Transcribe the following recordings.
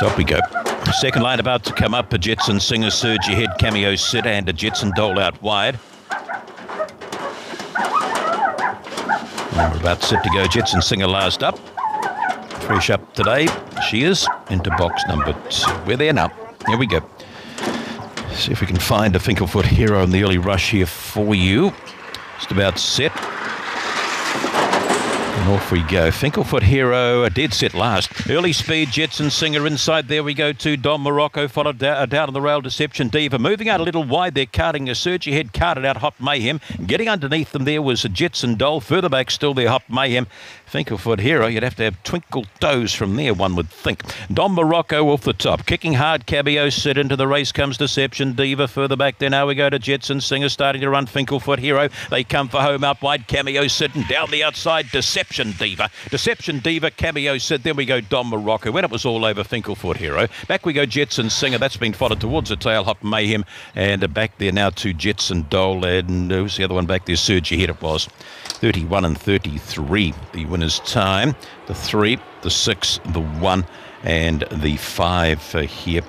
So up we go. Second line about to come up. A Jetson Singer surge ahead. Cameo Sit, and a Jetson Dole out wide. And we're about set to go. Jetson Singer last up. Fresh up today. She is into box number two. We're there now. Here we go. See if we can find a Finkelfoot hero in the early rush here for you. Just about set. Off we go. Finkelfoot Hero, a dead set last. Early speed, Jetson Singer inside. There we go to Don Morocco, followed down, uh, down on the rail, Deception Diva. Moving out a little wide there, carting a surge ahead, carted out Hop Mayhem. Getting underneath them there was a Jetson Doll. Further back still there, Hop Mayhem. Finkelfoot Hero, you'd have to have twinkle toes from there, one would think. Don Morocco off the top. Kicking hard, Cabio sit into the race comes Deception Diva. Further back there now we go to Jetson Singer starting to run Finkelfoot Hero. They come for home up wide. Cameo sitting down the outside. Deception Diva. Deception Diva, Cameo said, Then we go Don Morocco. When it was all over, Finkelfoot Hero. Back we go Jetson Singer. That's been followed towards the tail hop Mayhem. And back there now to Jetson Dole. And who's the other one back there? Surge ahead it was. 31 and 33. The winner's time. The three, the six, the one, and the five here.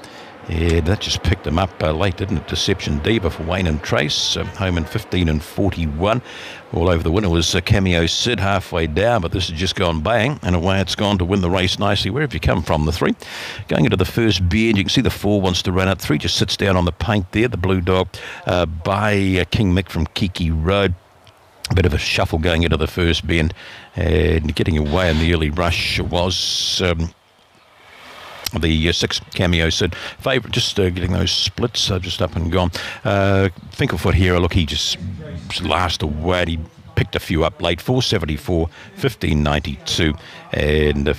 Yeah, that just picked them up uh, late, didn't it? Deception Diva for Wayne and Trace, uh, home in 15 and 41. All over the winner was uh, Cameo Sid halfway down, but this has just gone bang, and away it's gone to win the race nicely. Where have you come from, the three? Going into the first bend, you can see the four wants to run out. Three just sits down on the paint there, the blue dog uh, by uh, King Mick from Kiki Road. A bit of a shuffle going into the first bend and getting away in the early rush was um, the uh, six cameo said favourite just uh, getting those splits uh, just up and gone. Uh, Finkelfoot here look he just last away. He picked a few up late. 474 1592 and